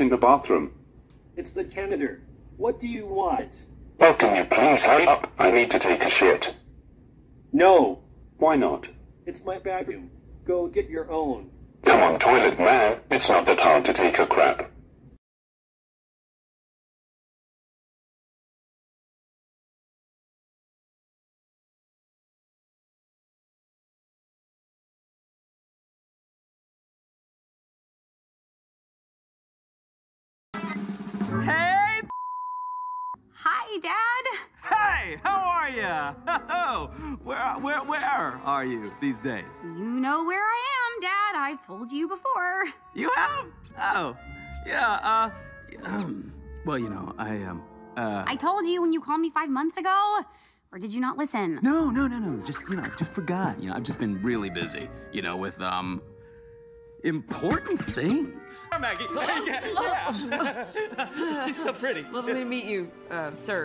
bathroom? It's the janitor. What do you want? Well, can you please hurry up? I need to take a shit. No, Why not? it's my bathroom. Go get your own. Come on, toilet man. It's not that hard to take a crap. Hi, Dad. Hey! How are you? Oh, where, where, where are you these days? You know where I am, Dad. I've told you before. You have? Oh, yeah. Uh, um, well, you know, I um, uh. I told you when you called me five months ago. Or did you not listen? No, no, no, no. Just you know, just forgot. You know, I've just been really busy. You know, with um, important things. Maggie. Yeah, yeah. She's so pretty. Lovely to meet you, uh, sir.